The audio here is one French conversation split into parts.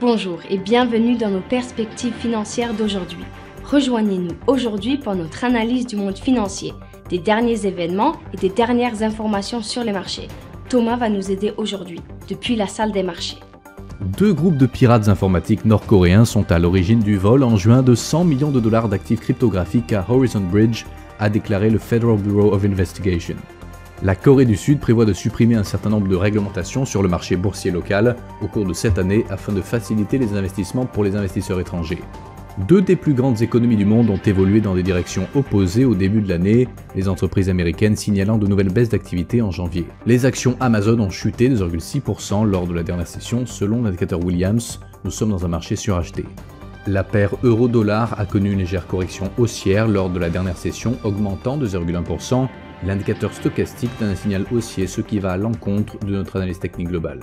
Bonjour et bienvenue dans nos perspectives financières d'aujourd'hui. Rejoignez-nous aujourd'hui pour notre analyse du monde financier, des derniers événements et des dernières informations sur les marchés. Thomas va nous aider aujourd'hui, depuis la salle des marchés. Deux groupes de pirates informatiques nord-coréens sont à l'origine du vol en juin de 100 millions de dollars d'actifs cryptographiques à Horizon Bridge, a déclaré le Federal Bureau of Investigation. La Corée du Sud prévoit de supprimer un certain nombre de réglementations sur le marché boursier local au cours de cette année afin de faciliter les investissements pour les investisseurs étrangers. Deux des plus grandes économies du monde ont évolué dans des directions opposées au début de l'année, les entreprises américaines signalant de nouvelles baisses d'activité en janvier. Les actions Amazon ont chuté de 2,6% lors de la dernière session selon l'indicateur Williams, nous sommes dans un marché suracheté. La paire euro-dollar a connu une légère correction haussière lors de la dernière session, augmentant de 0,1%, l'indicateur stochastique d'un signal haussier, ce qui va à l'encontre de notre analyse technique globale.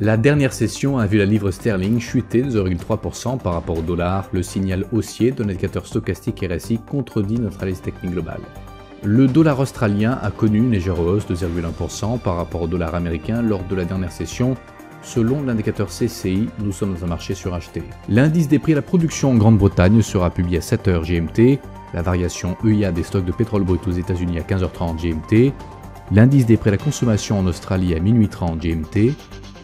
La dernière session a vu la livre sterling chuter de 0,3% par rapport au dollar. Le signal haussier de l'indicateur stochastique RSI contredit notre analyse technique globale. Le dollar australien a connu une légère hausse de 0,1% par rapport au dollar américain lors de la dernière session. Selon l'indicateur CCI, nous sommes dans un marché suracheté. L'indice des prix à la production en Grande-Bretagne sera publié à 7h GMT, la variation EIA des stocks de pétrole brut aux États-Unis à 15h30 GMT, l'indice des prix à la consommation en Australie à minuit 30 GMT,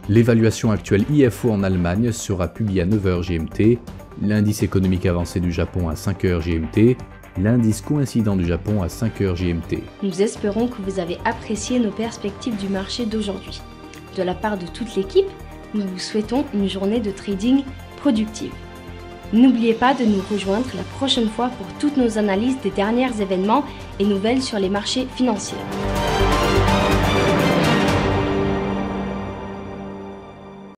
l'évaluation actuelle IFO en Allemagne sera publiée à 9h GMT, l'indice économique avancé du Japon à 5h GMT, l'indice coïncident du Japon à 5h GMT. Nous espérons que vous avez apprécié nos perspectives du marché d'aujourd'hui. De la part de toute l'équipe, nous vous souhaitons une journée de trading productive. N'oubliez pas de nous rejoindre la prochaine fois pour toutes nos analyses des derniers événements et nouvelles sur les marchés financiers.